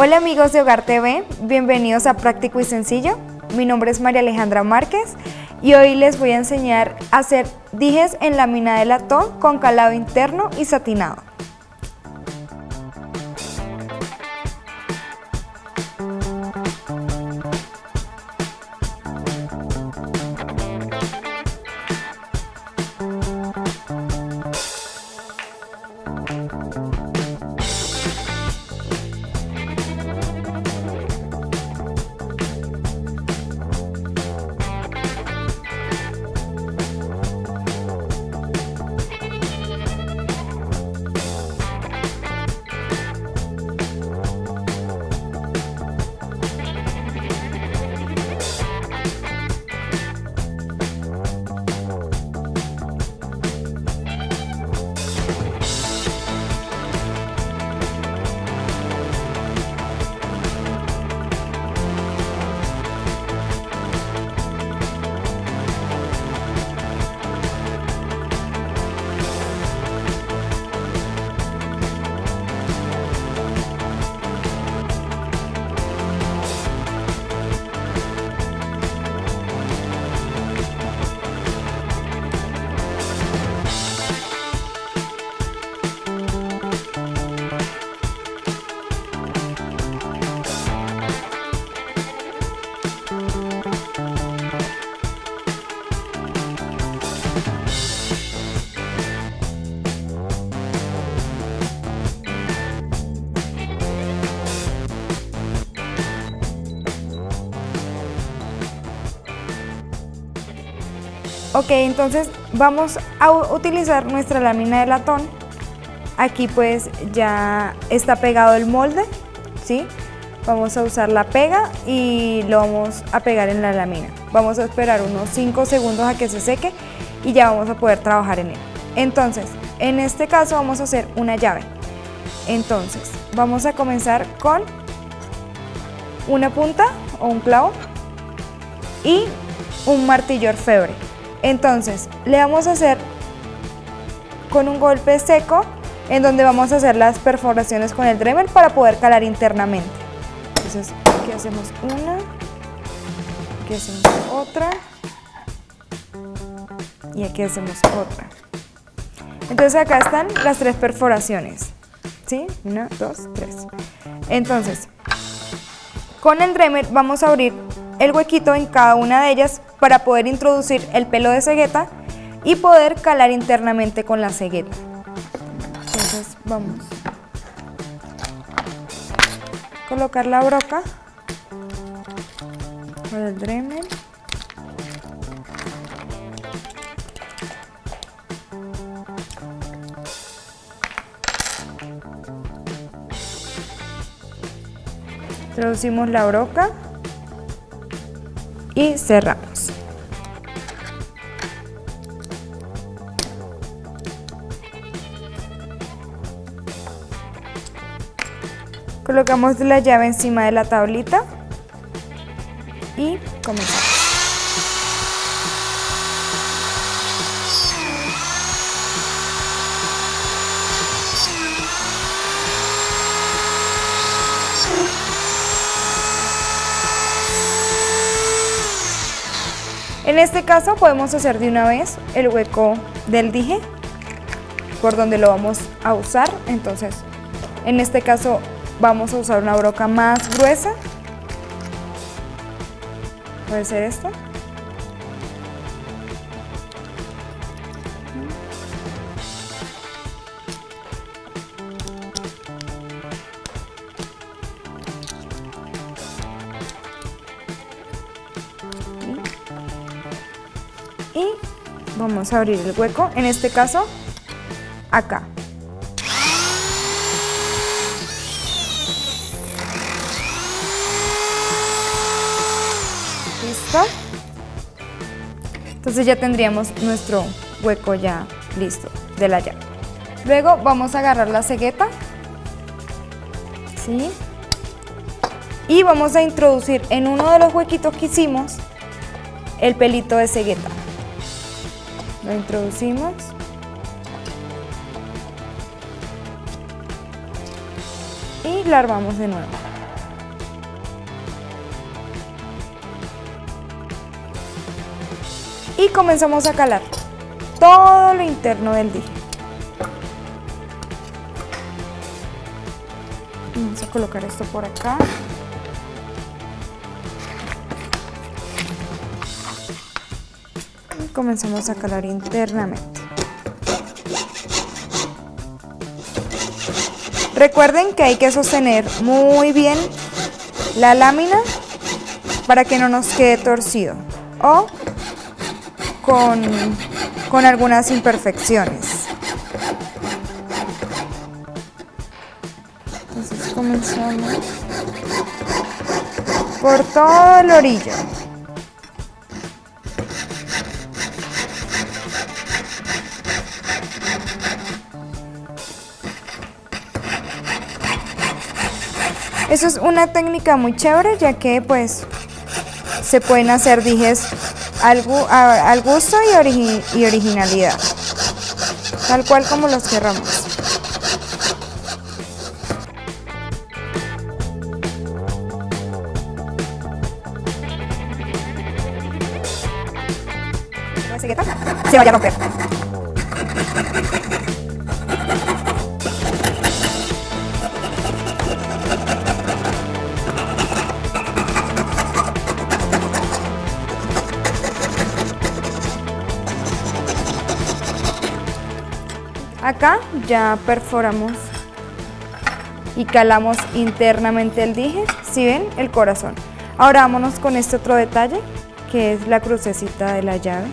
Hola amigos de Hogar TV, bienvenidos a Práctico y Sencillo. Mi nombre es María Alejandra Márquez y hoy les voy a enseñar a hacer dijes en lámina de latón con calado interno y satinado. Ok, entonces vamos a utilizar nuestra lámina de latón. Aquí pues ya está pegado el molde, ¿sí? Vamos a usar la pega y lo vamos a pegar en la lámina. Vamos a esperar unos 5 segundos a que se seque y ya vamos a poder trabajar en él. Entonces, en este caso vamos a hacer una llave. Entonces, vamos a comenzar con una punta o un clavo y un martillo orfebre. Entonces, le vamos a hacer con un golpe seco en donde vamos a hacer las perforaciones con el Dremel para poder calar internamente. Entonces, aquí hacemos una, aquí hacemos otra y aquí hacemos otra. Entonces acá están las tres perforaciones. ¿Sí? Una, dos, tres. Entonces, con el Dremel vamos a abrir el huequito en cada una de ellas para poder introducir el pelo de cegueta y poder calar internamente con la cegueta. Entonces vamos a colocar la broca con el Dremel. Introducimos la broca y cerramos. Colocamos la llave encima de la tablita y comenzamos. En este caso podemos hacer de una vez el hueco del dije por donde lo vamos a usar. Entonces, en este caso vamos a usar una broca más gruesa. Puede ser esto. Y vamos a abrir el hueco, en este caso acá. ¿Listo? Entonces ya tendríamos nuestro hueco ya listo de la llave. Luego vamos a agarrar la cegueta, ¿sí? Y vamos a introducir en uno de los huequitos que hicimos el pelito de cegueta. Lo introducimos. Y larvamos de nuevo. Y comenzamos a calar todo lo interno del dije. Vamos a colocar esto por acá. Comenzamos a calar internamente. Recuerden que hay que sostener muy bien la lámina para que no nos quede torcido o con, con algunas imperfecciones. Entonces comenzamos por todo el orillo. Eso es una técnica muy chévere ya que pues se pueden hacer dijes al, al gusto y, y originalidad, tal cual como los querramos. se vaya a romper. Acá ya perforamos y calamos internamente el dije, si ven, el corazón. Ahora vámonos con este otro detalle, que es la crucecita de la llave.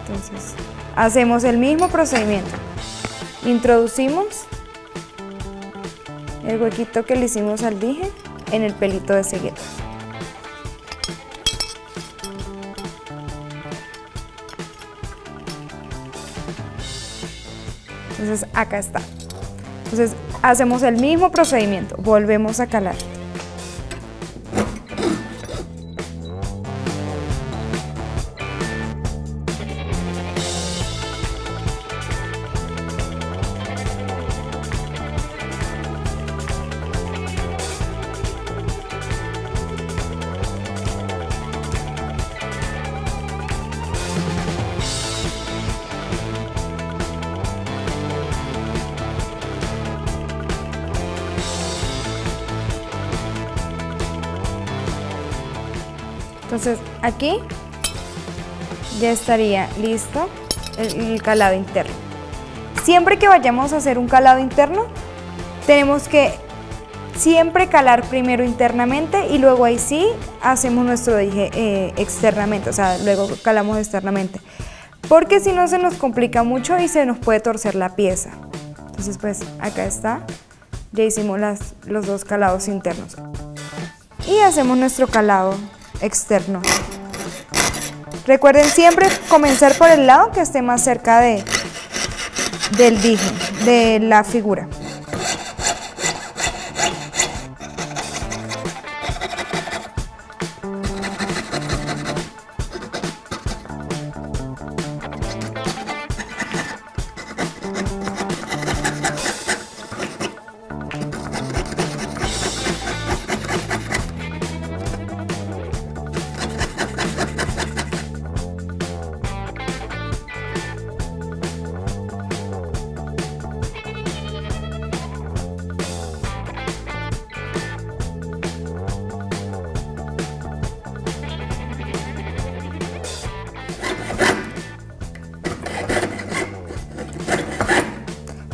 Entonces, hacemos el mismo procedimiento. Introducimos el huequito que le hicimos al dije en el pelito de cegueta. Entonces acá está. Entonces hacemos el mismo procedimiento, volvemos a calar. Entonces aquí ya estaría listo el, calado interno. Siempre que vayamos a hacer un calado interno, tenemos que siempre calar primero internamente y luego ahí sí hacemos nuestro dije eh, externamente, o sea, luego calamos externamente. Porque si no se nos complica mucho y se nos puede torcer la pieza. Entonces pues acá está, ya hicimos los dos calados internos. Y hacemos nuestro calado externo. Recuerden siempre comenzar por el lado que esté más cerca de, del dije, de la figura.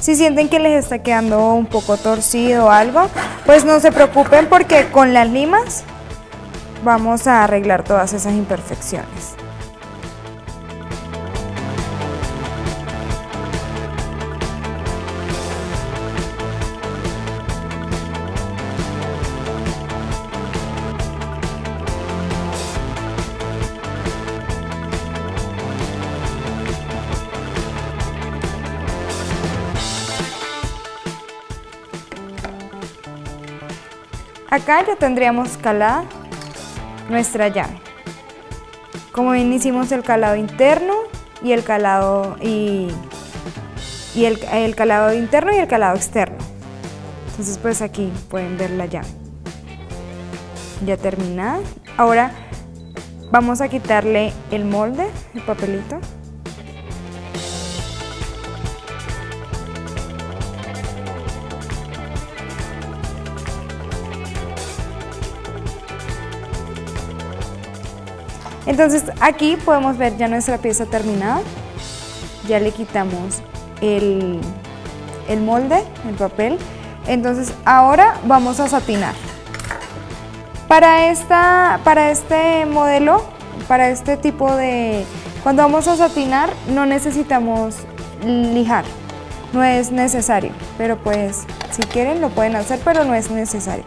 Si sienten que les está quedando un poco torcido o algo, pues no se preocupen porque con las limas vamos a arreglar todas esas imperfecciones. Acá ya tendríamos calada nuestra llave. Como bien hicimos el calado interno y el calado y, el, calado interno y el calado externo. Entonces pues aquí pueden ver la llave. Ya terminada. Ahora vamos a quitarle el molde, el papelito. Entonces aquí podemos ver ya nuestra pieza terminada. Ya le quitamos el, el molde, el papel. Entonces ahora vamos a satinar. Para, esta, para este modelo, para este tipo de... Cuando vamos a satinar no necesitamos lijar, no es necesario, pero pues si quieren lo pueden hacer, pero no es necesario.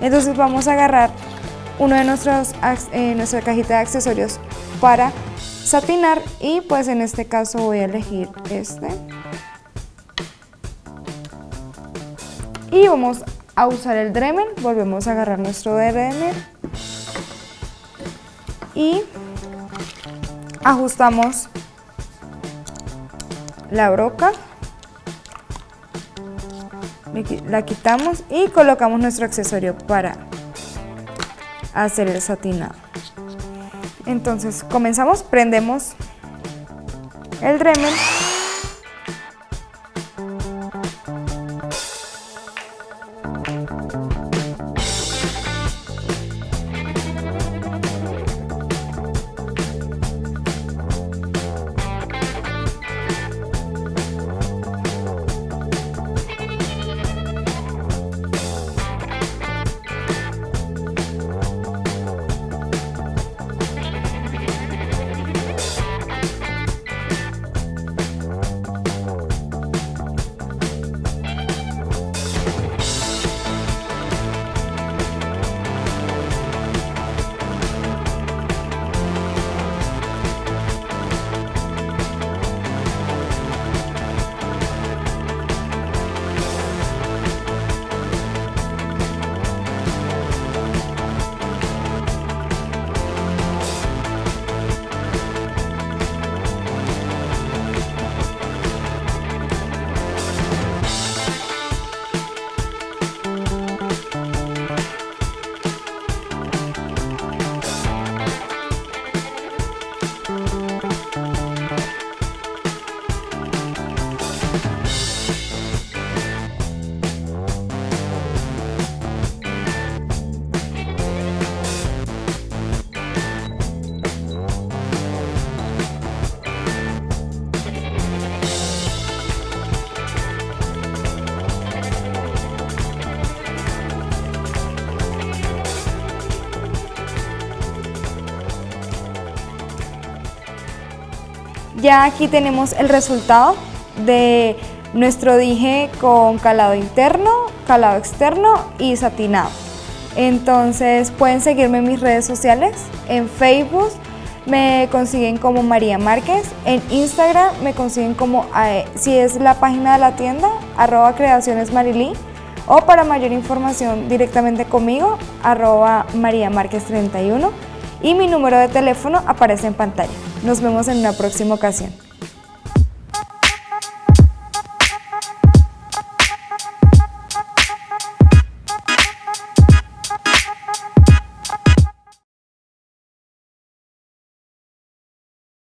Entonces vamos a agarrar uno de nuestros, eh, nuestra cajita de accesorios para satinar y pues en este caso voy a elegir este. Y vamos a usar el Dremel, volvemos a agarrar nuestro Dremel y ajustamos la broca, la quitamos y colocamos nuestro accesorio para hacer el satinado. Entonces comenzamos, prendemos el Dremel. Ya aquí tenemos el resultado de nuestro dije con calado interno, calado externo y satinado. Entonces pueden seguirme en mis redes sociales, en Facebook me consiguen como María Márquez, en Instagram me consiguen como, eh, si es la página de la tienda, arroba creaciones marilí, o para mayor información directamente conmigo, arroba María Márquez 31 y mi número de teléfono aparece en pantalla. Nos vemos en una próxima ocasión.